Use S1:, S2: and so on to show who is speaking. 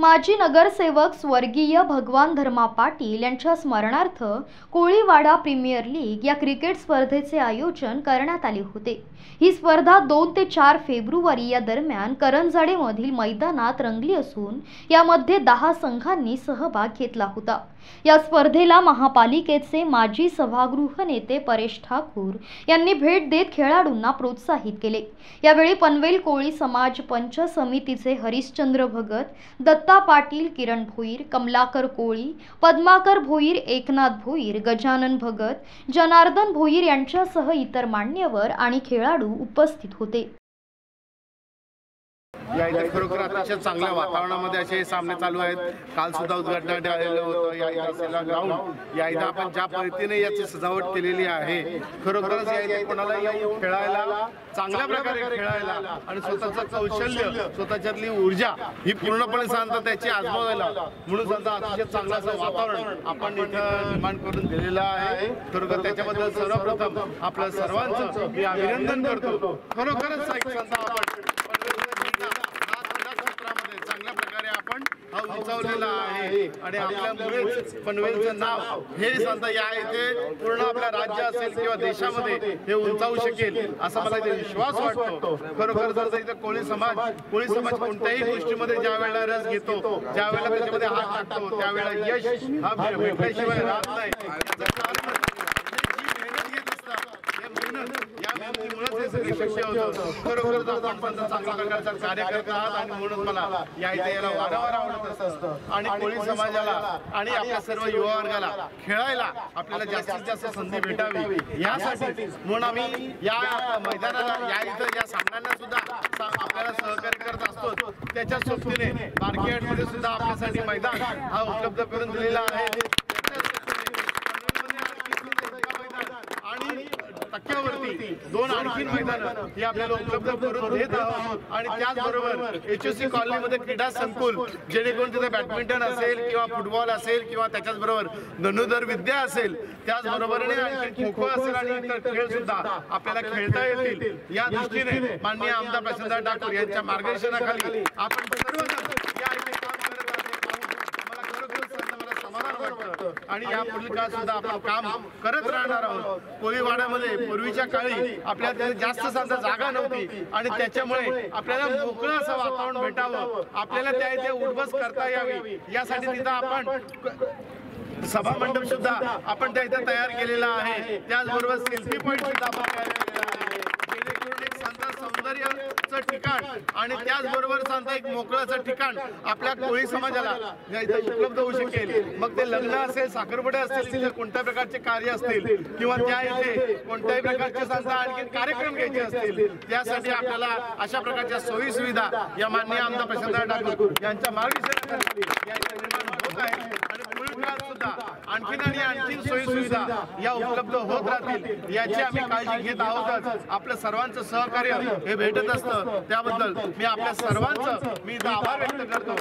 S1: माजी नगरसेवक स्वर्गीय भगवान धर्मा पाटील यांच्या स्मरणार्थ कोळीवाडा प्रीमियर लीग या क्रिकेट स्पर्धेचे आयोजन करण्यात आले होते. ही स्पर्धा दोन ते चार फेब्रुवारी या दरम्यान करंजाडेमधील मैदानात रंगली असून यामध्ये दहा संघांनी सहभाग घेतला होता. या स्पर्धेला महापालिकेचे माजी सभागृह नेते परेश ठाकूर यांनी भेट देत खेळाडूंना प्रोत्साहित केले. यावेळी पनवेल कोळी समाज पंच समितीचे हरिश्चंद्र भगत दत्त पाटील किरण भोईर कमलाकर कोळी पद्माकर भोईर एकनाथ भोईर गजानन भगत जनार्दन भोईर यांच्यासह इतर मान्यवर आणि खेळाडू उपस्थित होते.
S2: या इथे खरोखर अतिशय चांगल्या वातावरणामध्ये असे सामने चालू आहेत. काल सुद्धा उद्घाटन आलेलं होतं. या इथे ग्राउंड या इथे आपण ज्या पद्धतीने याची सजावट केलेली आहे खरोखरच या इथे कोणाला खेळायला चांगल्या प्रकारे खेळायला आणि स्वतःचं कौशल्य स्वतःच्यातली ऊर्जा ही पूर्णपणे सांगता त्याची आजमावायला म्हणून सांगता अतिशय चांगलं असं वातावरण आपण इथं निर्माण करून दिलेलं आहे. खरोखर त्याच्याबद्दल सर्वप्रथम आपल्या सर्वांचं मी अभिनंदन करतो. खरोखरच आपण हा क्रीडा क्षेत्रामध्ये चांगल्या प्रकारे आपण उंचावलेला आहे. आणि आपल्यामुळेच पनवेलचं नाव हे सांगता या इथे पूर्ण आपल्या राज्य असेल किंवा देशामध्ये हे उंचावू शकेल असा मला इथे विश्वास वाटतो. खरोखर जर इथे कोळी समाज कोळी समाज कोणत्याही गोष्टीमध्ये ज्या वेळेला रस घेतो ज्या वेळेला त्याच्यामध्ये हात टाकतो त्यावेळेला यश हा भेटल्याशिवाय राहत नाही याचं कारण जी मेहनत घेत असतात या मेहनत या मेहनतीमुळेच हे सगळे शक्य होतं खरोखरच आपण पण चांगल्या प्रकारचं कार्य करत आहात आणि म्हणून मला या इथे याला वारंवार आवडत असतं. आणि कोळी समाजाला आणि आपल्या सर्व युवा वर्गाला खेळायला आपल्याला जास्तीत जास्त संधी भेटावी यासाठी म्हणून आम्ही या मैदानाला या इथं या सामन्यांना सुद्धा आपल्याला सहकार्य करत असतो. त्याच्या सोबतीने मार्केटमध्ये सुद्धा आपल्यासाठी मैदान हा उपलब्ध करून दिलेला आहे त्याच्याच आणि दोन आणखीन मैदान ही आपल्याला उपलब्ध करून देत आहोत. आणि त्याचबरोबर एच एस सी कॉलनीमध्ये क्रीडा संकुल जेणेकरून तिथे बॅडमिंटन असेल किंवा फुटबॉल असेल किंवा त्याच्याच बरोबर धनुधर विद्या असेल त्याचबरोबरीने आणखी खो खो असेल आणि इतर खेळ सुद्धा आपल्याला खेळता येतील. या दृष्टीने माननीय आमदार प्रशांत ठाकूर यांच्या मार्गदर्शनाखाली आपण सर्वजण या इथे काम करत आहोत मला खरोखरच सांगता मला आणि या पुढील काळात सुद्धा आपण काम करत राहणार आहोत. कोळीवाड्यामध्ये पूर्वीच्या काळी आपल्या जास्त साधा जागा नव्हती आणि त्याच्यामुळे आपल्याला मोकळं असं वातावरण भेटावं आपल्याला त्या इथे उठबस करता यावी यासाठी तिथं आपण सभा मंडप सुद्धा आपण त्या इथे तयार केलेला आहे. त्याचबरोबर सेल्फी पॉईंट सुद्धा आपण तयार केलेला आहे जेणेकरून एक संत सौंदर्याचं ठिकाण आणि त्याचबरोबर सांगता एक मोकळाचं ठिकाण आपल्या कोळी समाजाला उपलब्ध होऊ शकेल. मग ते लग्न असेल साखरपुडे असतील तिथे कोणत्या प्रकारचे कार्य असतील किंवा त्या इथे कोणत्याही प्रकारचे सांगता आणखी कार्यक्रम घ्यायचे असतील त्यासाठी आपल्याला अशा प्रकारच्या सोयी सुविधा या माननीय आमदार प्रशांत ठाकूर यांच्या मार्गदर्शनाखाली या इथे निर्माण होत आहे आणि पुढील काळात सुद्धा आणखीन आणि आणखीन सोयी सुविधा या उपलब्ध होत राहतील याची आम्ही काळजी घेत आहोतच. आपल्या सर्वांचं सहकार्य हे भेटत असतं. त्याबद्दल मी आपल्या सर्वांचं मी आभार व्यक्त करतो.